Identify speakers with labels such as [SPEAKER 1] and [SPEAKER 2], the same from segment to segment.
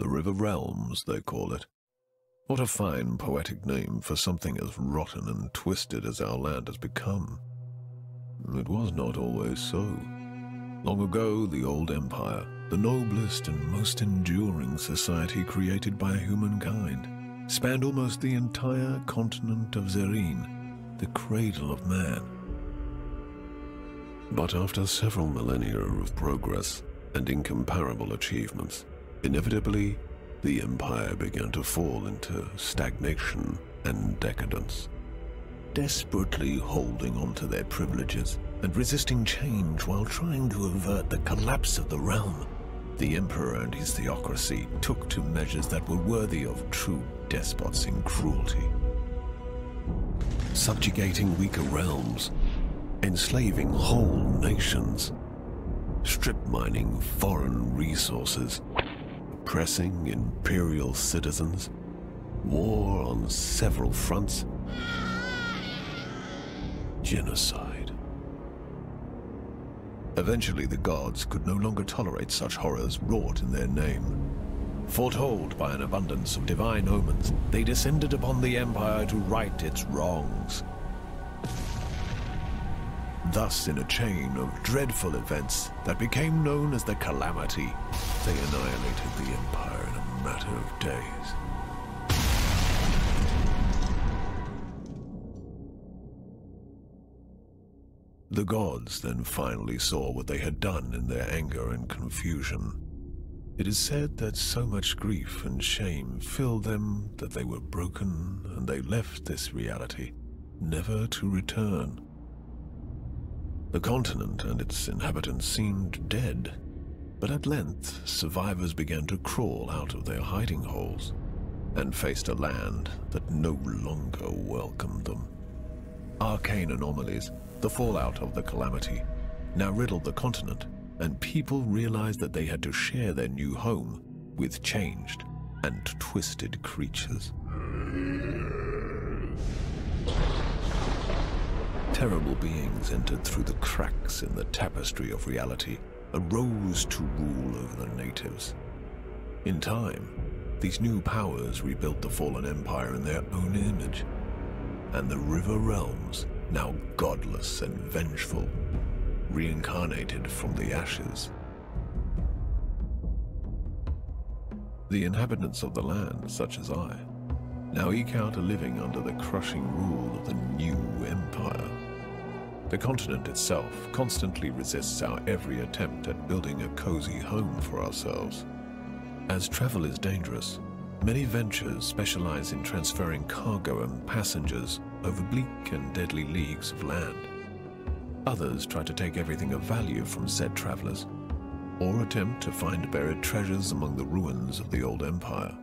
[SPEAKER 1] The Riven Realms, they call it. What a fine poetic name for something as rotten and twisted as our land has become. It was not always so. Long ago, the old empire, the noblest and most enduring society created by humankind, spanned almost the entire continent of Zerine, the cradle of man. But after several millennia of progress and incomparable achievements, inevitably the empire began to fall into stagnation and decadence. Desperately holding on to their privileges and resisting change while trying to avert the collapse of the realm, the emperor and his theocracy took to measures that were worthy of true despots in cruelty. Subjugating weaker realms, enslaving whole nations, strip mining foreign resources, oppressing imperial citizens, war on several fronts, genocide. Eventually, the gods could no longer tolerate such horrors wrought in their name. Foretold by an abundance of divine omens, they descended upon the Empire to right its wrongs. Thus, in a chain of dreadful events that became known as the Calamity, they annihilated the Empire in a matter of days. The gods then finally saw what they had done in their anger and confusion. It is said that so much grief and shame filled them that they were broken and they left this reality, never to return. The continent and its inhabitants seemed dead, but at length survivors began to crawl out of their hiding holes and faced a land that no longer welcomed them. Arcane anomalies the fallout of the calamity now riddled the continent, and people realized that they had to share their new home with changed and twisted creatures. Terrible beings entered through the cracks in the tapestry of reality and rose to rule over the natives. In time, these new powers rebuilt the fallen empire in their own image, and the riven realms now godless and vengeful, reincarnated from the ashes. The inhabitants of the land, such as I, now eke out a living under the crushing rule of the new empire. The continent itself constantly resists our every attempt at building a cozy home for ourselves. As travel is dangerous, many ventures specialize in transferring cargo and passengers over bleak and deadly leagues of land. Others try to take everything of value from said travelers, or attempt to find buried treasures among the ruins of the old empire.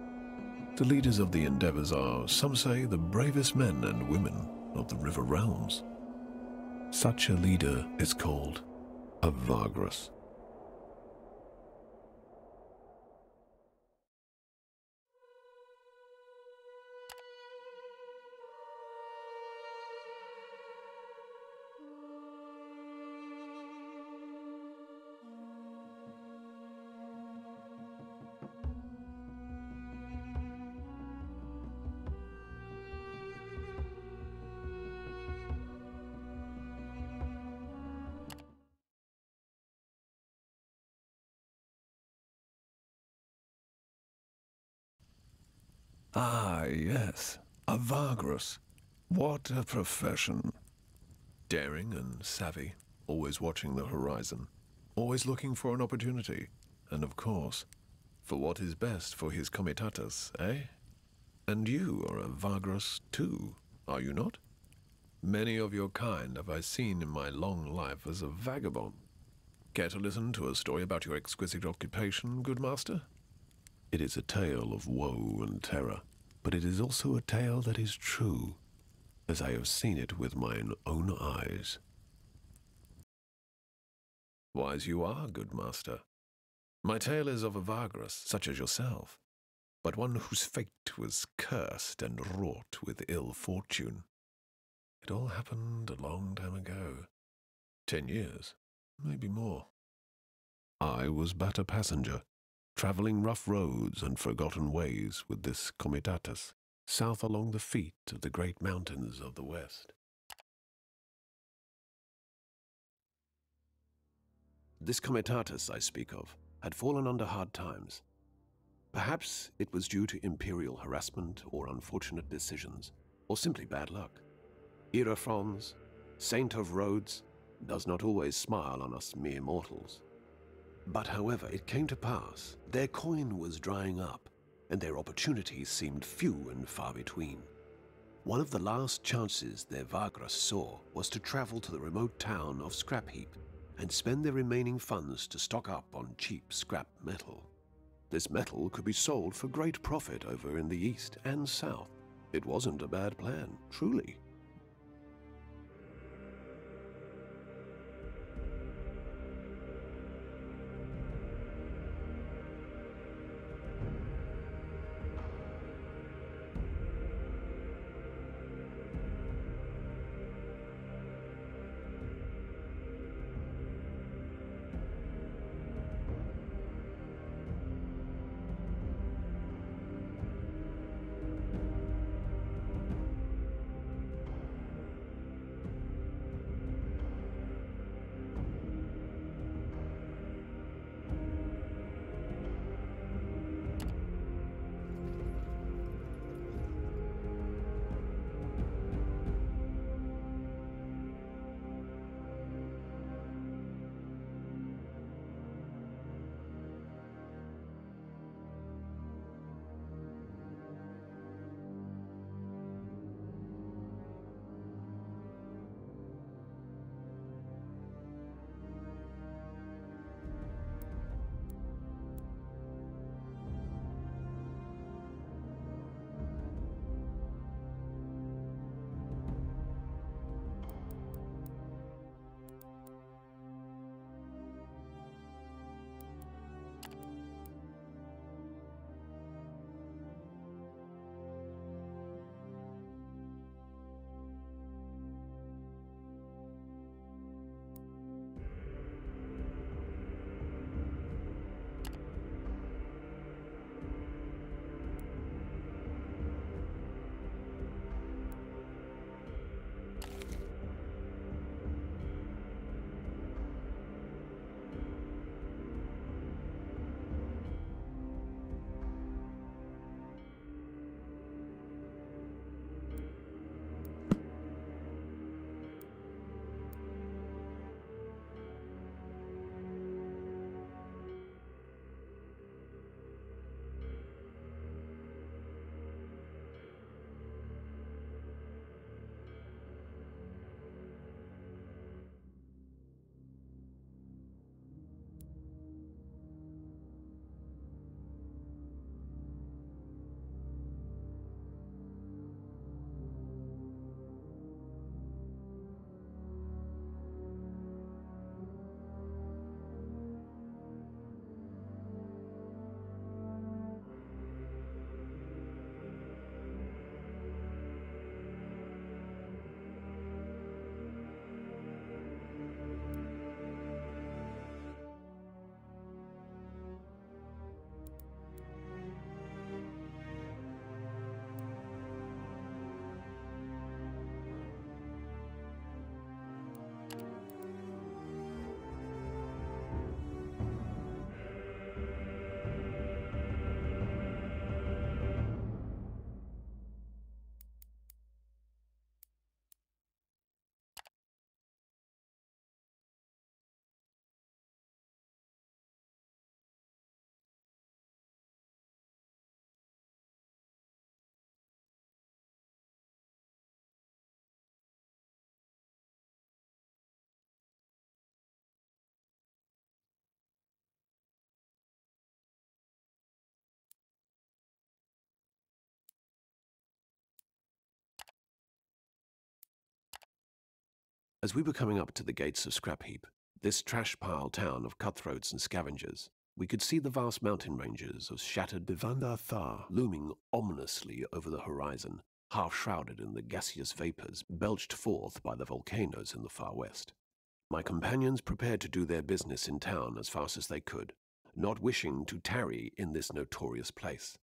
[SPEAKER 1] The leaders of the endeavors are, some say, the bravest men and women of the riven realms. Such a leader is called a Vagrus. Ah, yes, a Vagrus. What a profession. Daring and savvy, always watching the horizon, always looking for an opportunity, and of course, for what is best for his comitatus, eh? And you are a Vagrus too, are you not? Many of your kind have I seen in my long life as a vagabond. Care to listen to a story about your exquisite occupation, good master? It is a tale of woe and terror, but it is also a tale that is true, as I have seen it with mine own eyes. Wise you are, good master. My tale is of a Vagrus, such as yourself, but one whose fate was cursed and wrought with ill fortune. It all happened a long time ago. Ten years, maybe more. I was but a passenger, traveling rough roads and forgotten ways with this comitatus, south along the feet of the great mountains of the west. This comitatus I speak of had fallen under hard times. Perhaps it was due to imperial harassment or unfortunate decisions, or simply bad luck. Irafrons, saint of roads, does not always smile on us mere mortals. But however, it came to pass, their coin was drying up, and their opportunities seemed few and far between. One of the last chances their Vagrus saw was to travel to the remote town of Scrapheap and spend their remaining funds to stock up on cheap scrap metal. This metal could be sold for great profit over in the east and south. It wasn't a bad plan, truly. As we were coming up to the gates of Scrapheap, this trash pile town of cutthroats and scavengers, we could see the vast mountain ranges of shattered Bivanda Thar looming ominously over the horizon, half shrouded in the gaseous vapors belched forth by the volcanoes in the far west. My companions prepared to do their business in town as fast as they could,
[SPEAKER 2] not wishing to tarry in this notorious place.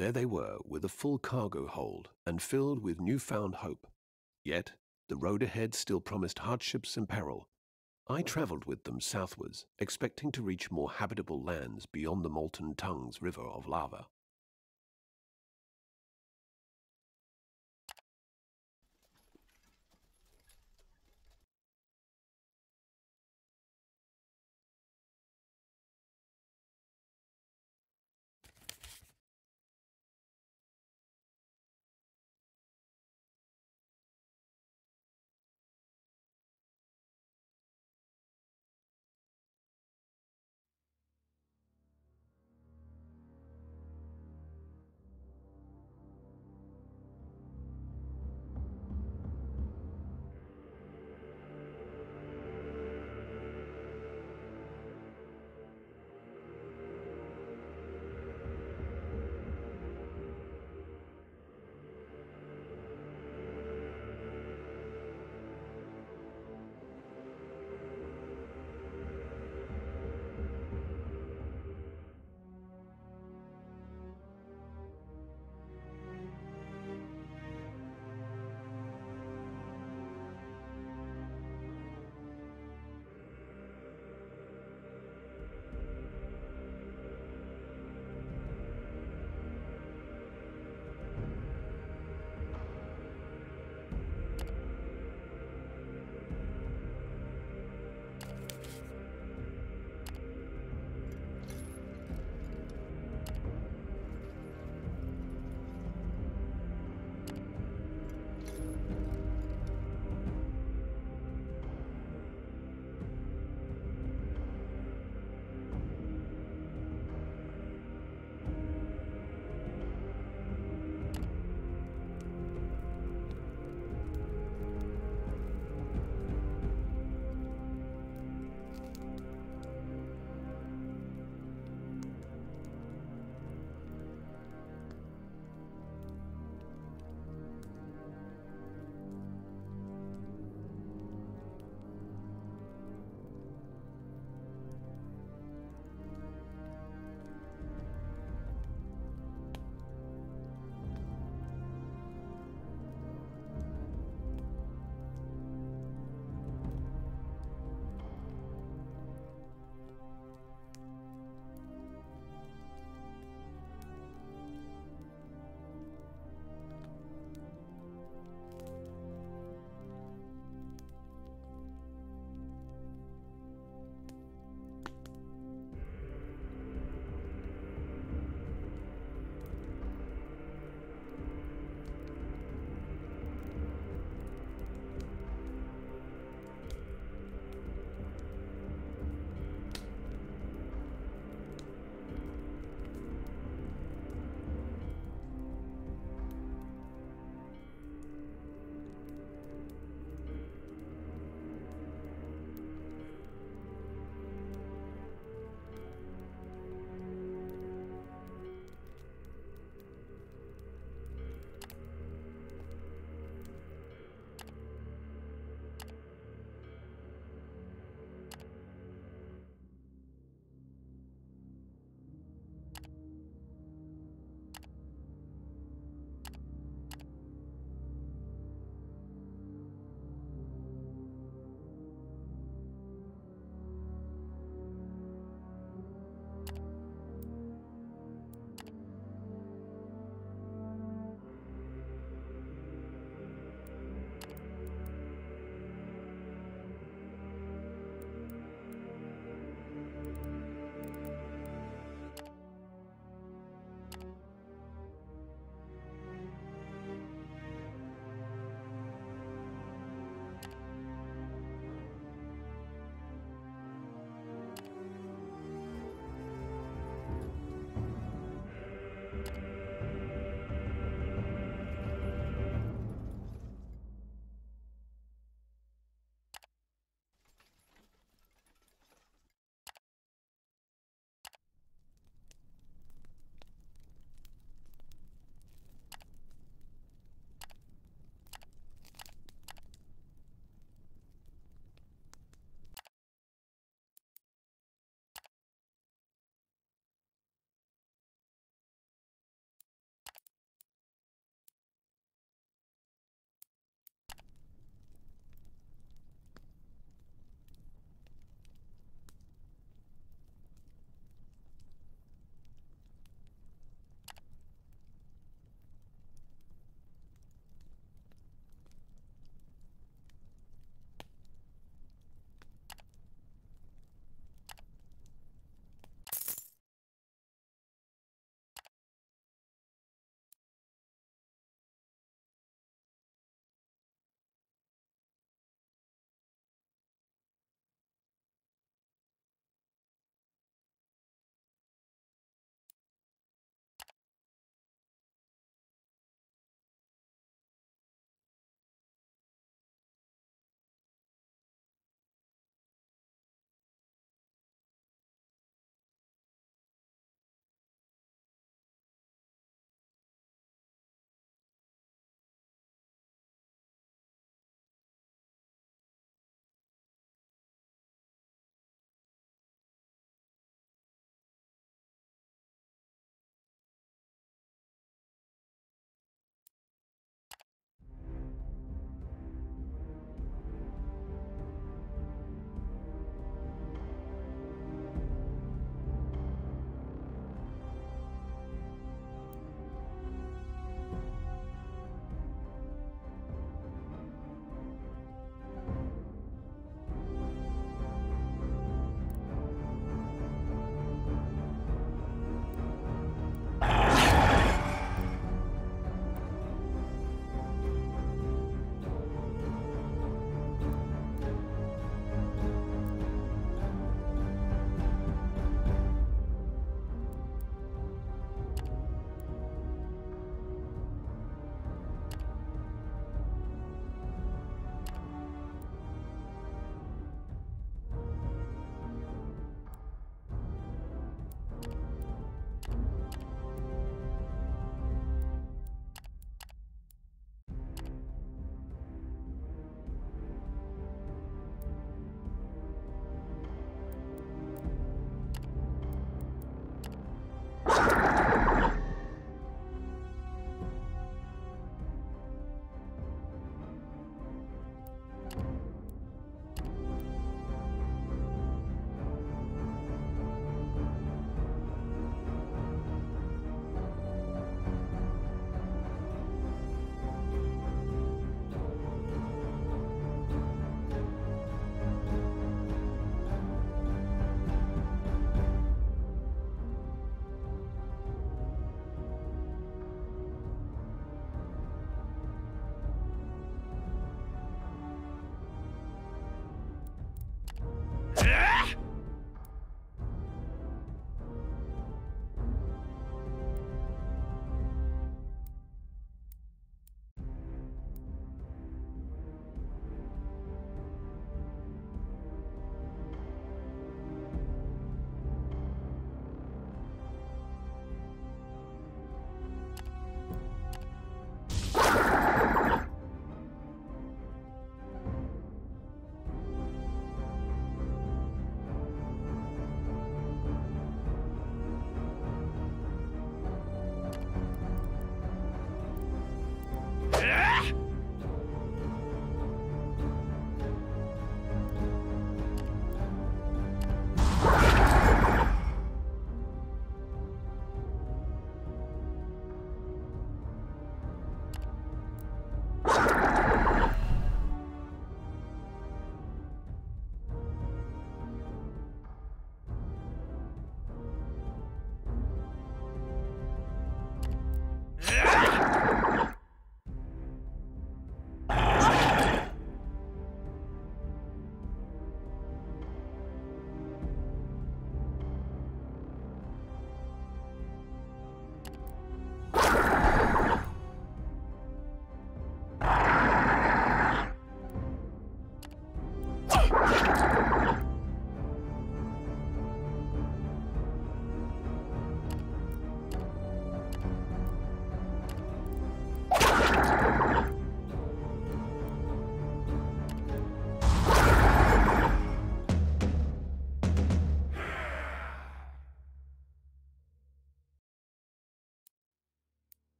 [SPEAKER 2] There they were, with a full cargo hold and filled with newfound hope. Yet, the road ahead still promised hardships and peril. I travelled with them southwards, expecting to reach more habitable lands beyond the Molten Tongues river of lava.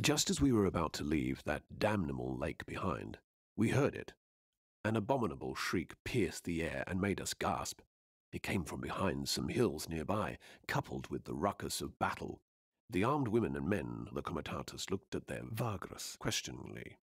[SPEAKER 2] Just as we were about to leave that damnable lake behind, we heard it. An abominable shriek pierced the air and made us gasp. It came from behind some hills nearby, coupled with the ruckus of battle. The armed women and men, the comitatus, looked at their vagrus questioningly.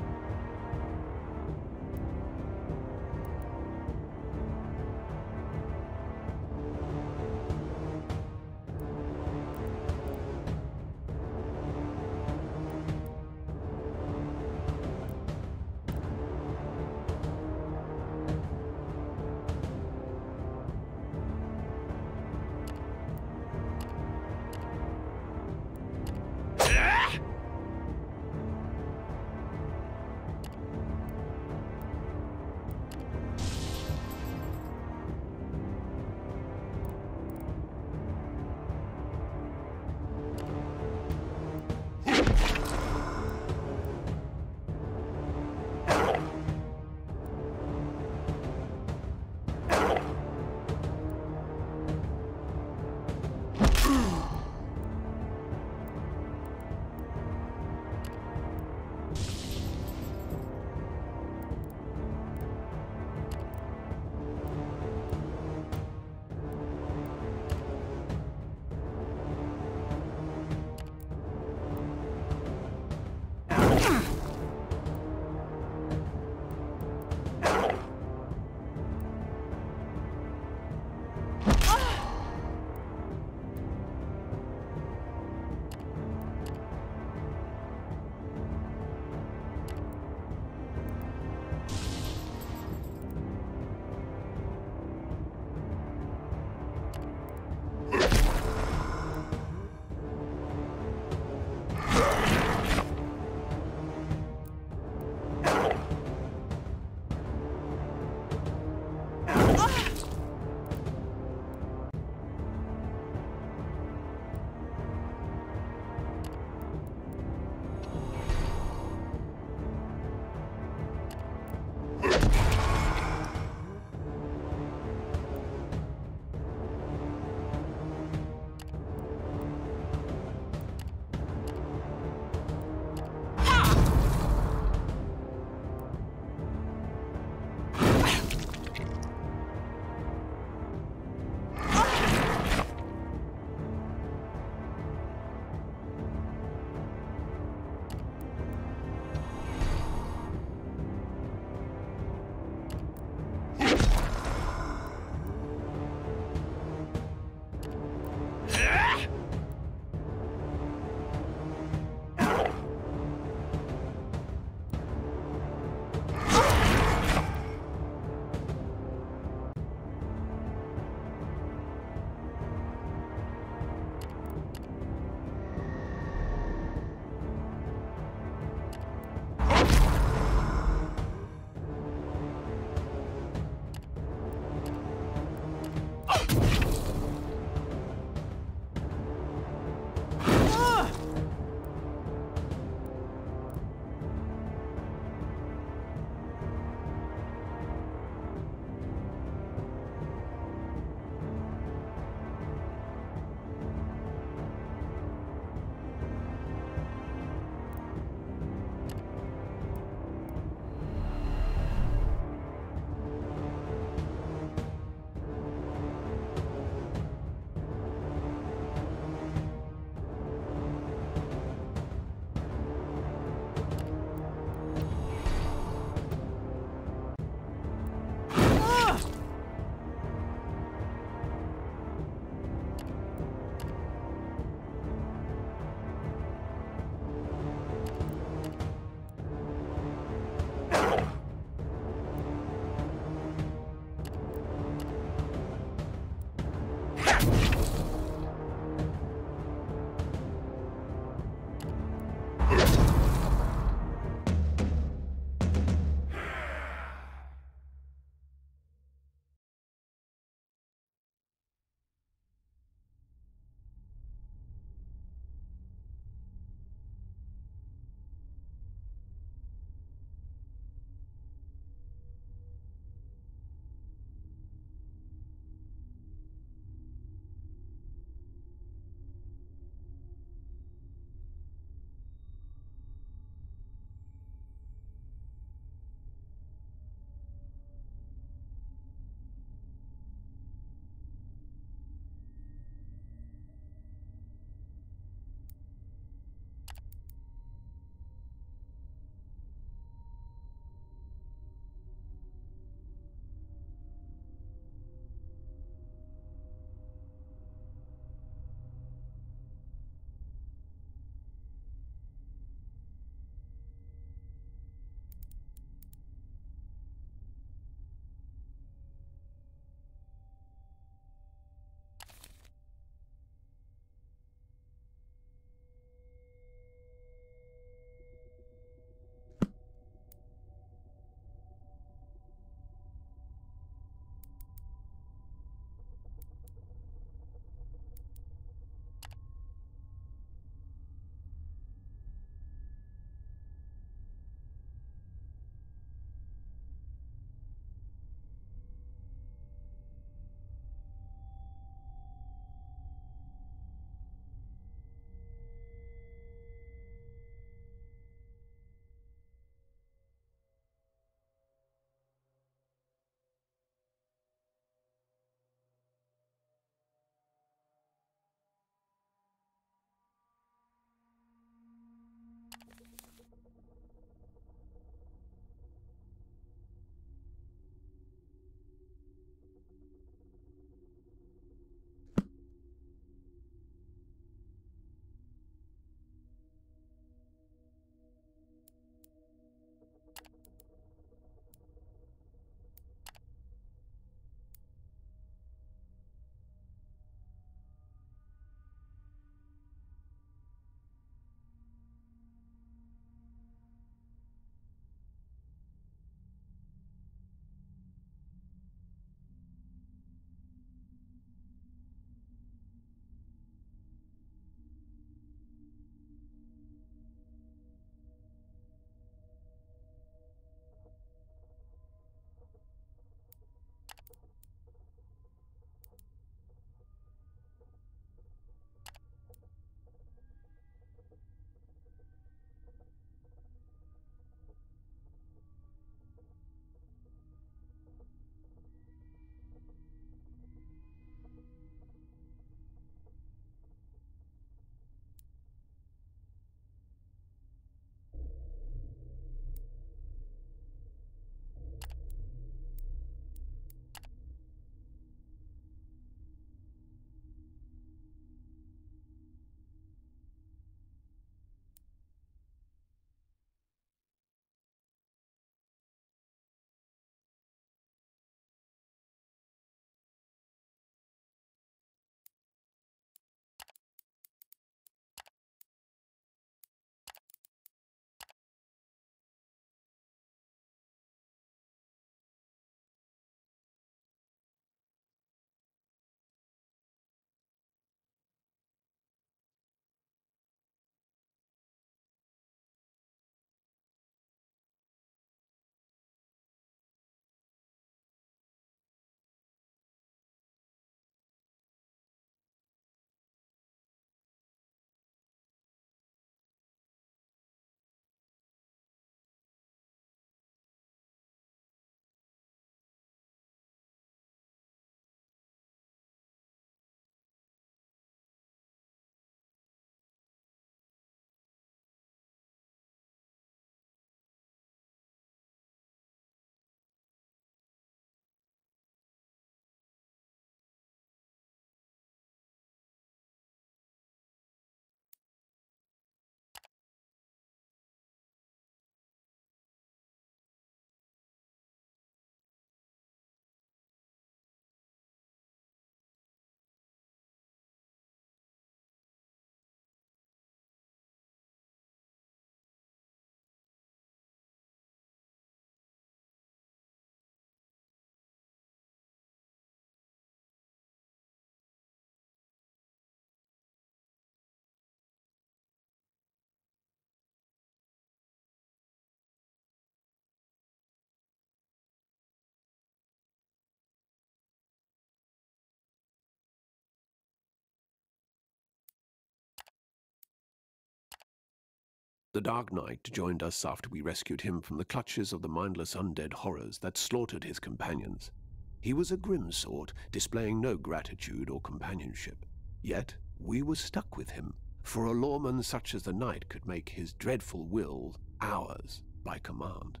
[SPEAKER 2] The Dark Knight joined us after we rescued him from the clutches of the mindless undead horrors that slaughtered his companions. He was a grim sort, displaying no gratitude or companionship. Yet we were stuck with him, for a lawman such as the Knight could make his dreadful will ours by command.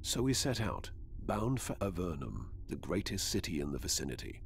[SPEAKER 2] So we set out, bound for Avernum, the greatest city in the vicinity.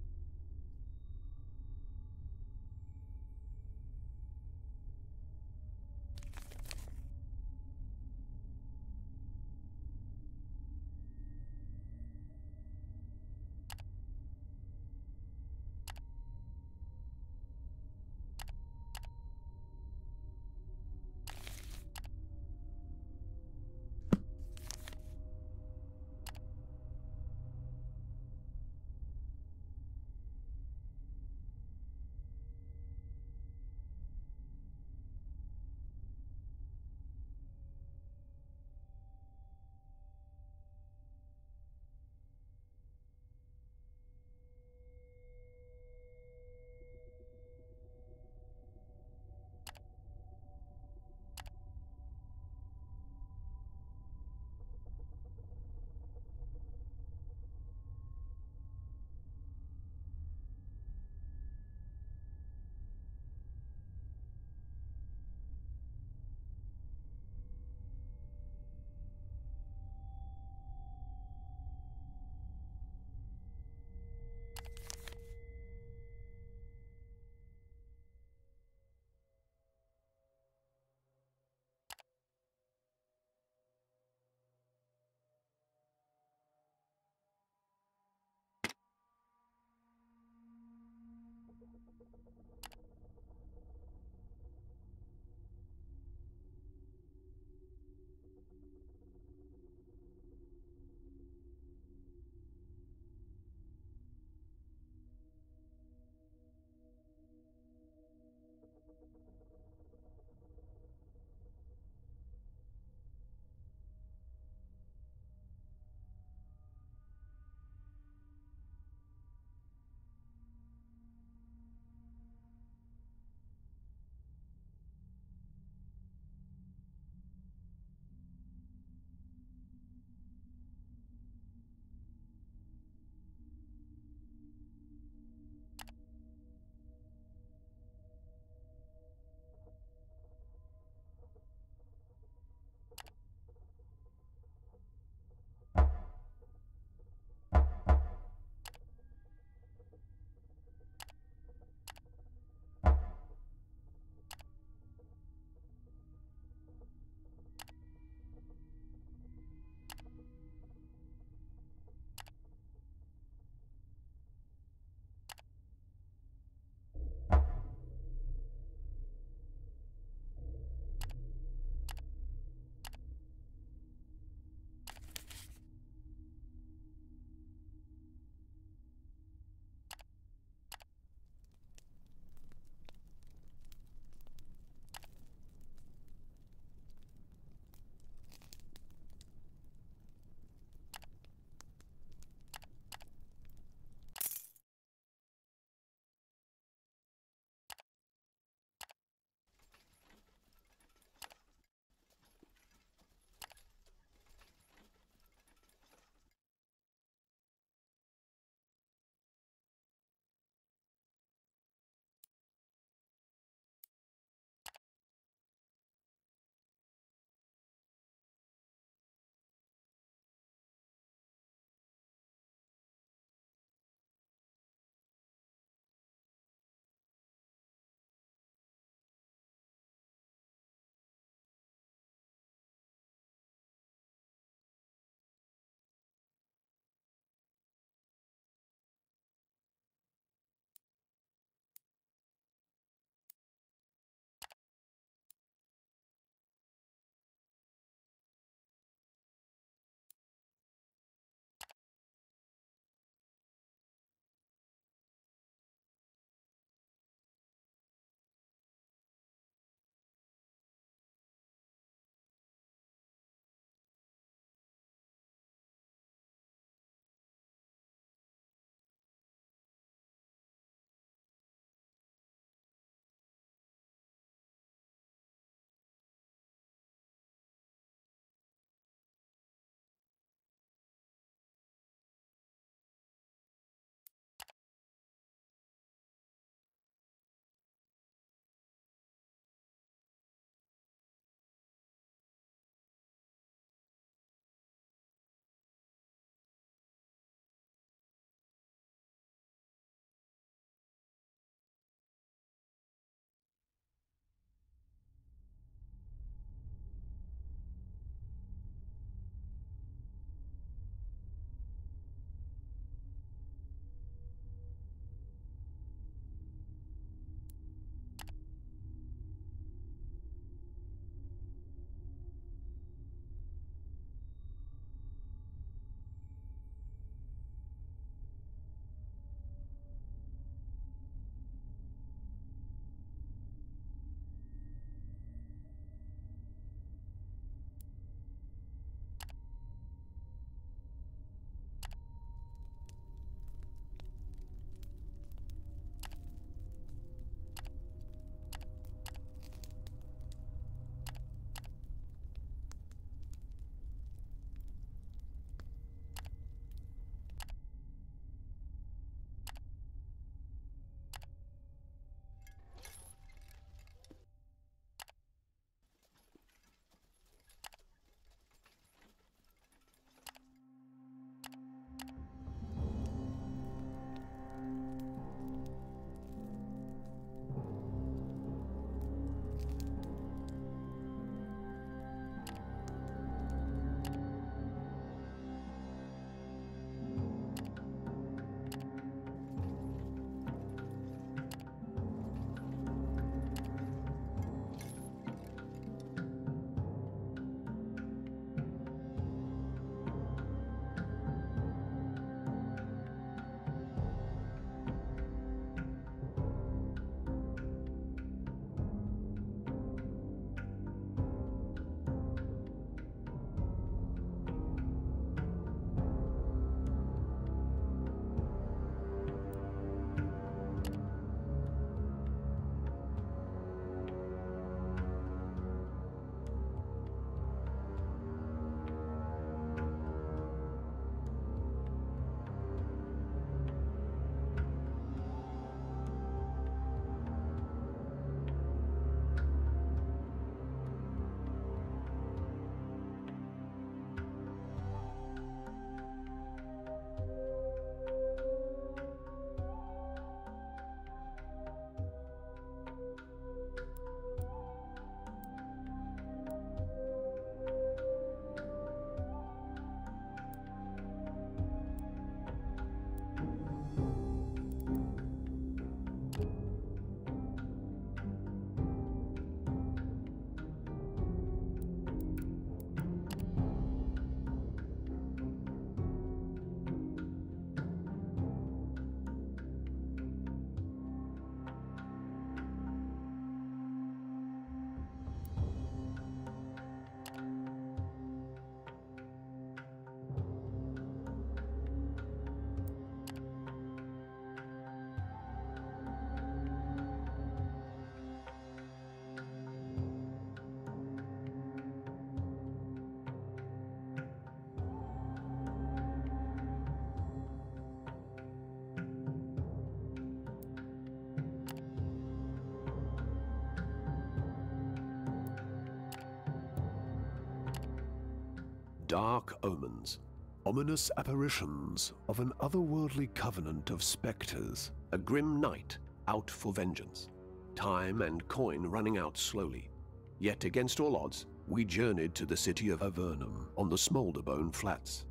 [SPEAKER 2] Dark omens, ominous apparitions of an otherworldly covenant of specters, a grim night out for vengeance, time and coin running out slowly. Yet against all odds, we journeyed to the city of Avernum on the Smoulderbone Flats,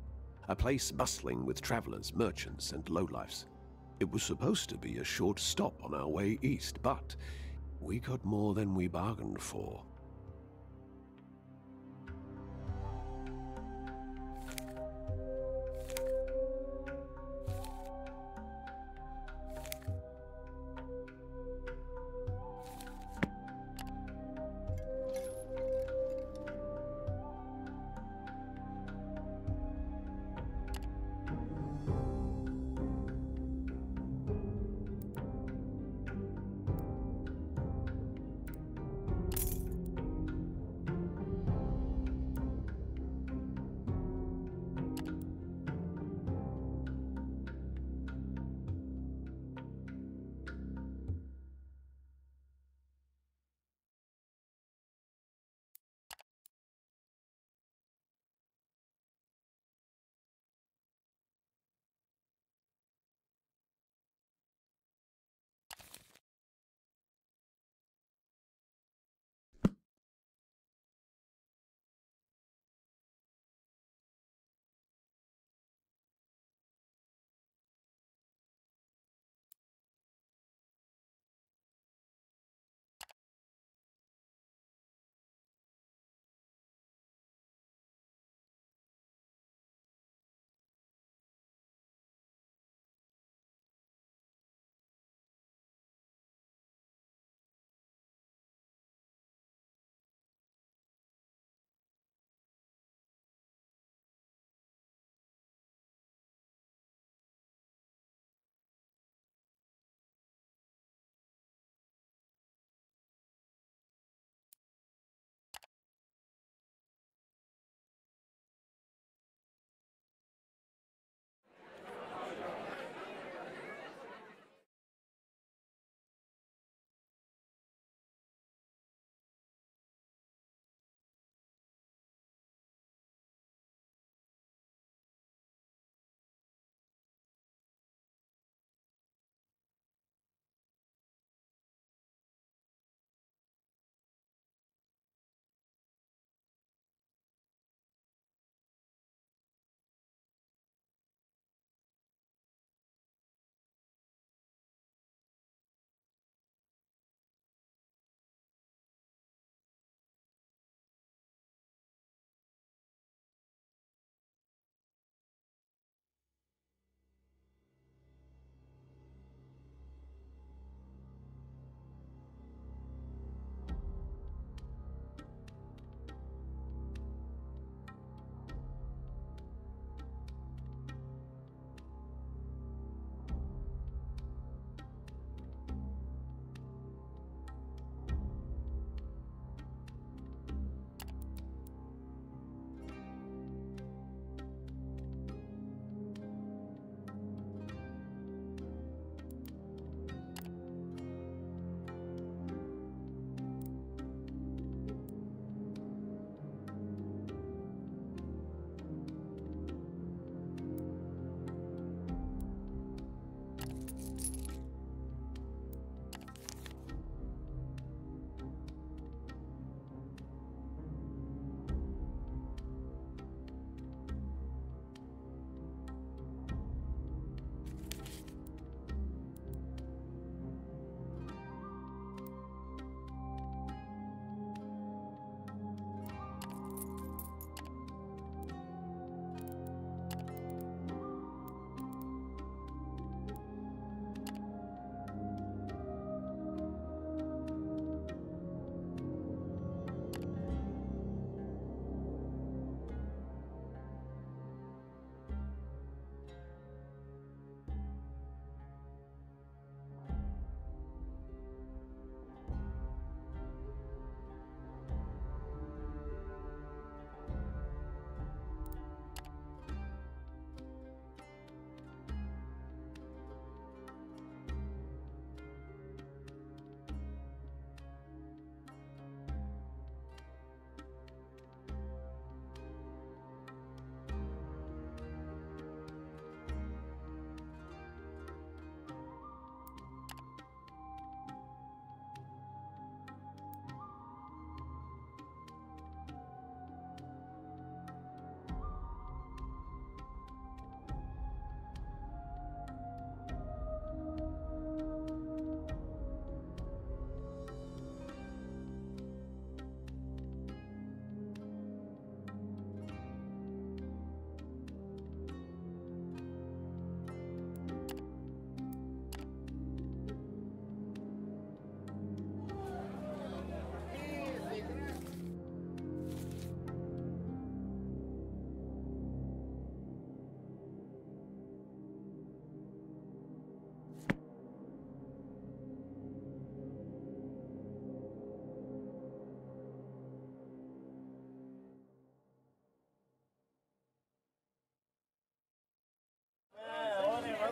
[SPEAKER 2] a place bustling with travelers, merchants, and lowlifes. It was supposed to be a short stop on our way east, but we got more than we bargained for.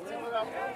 [SPEAKER 3] 안녕하세요.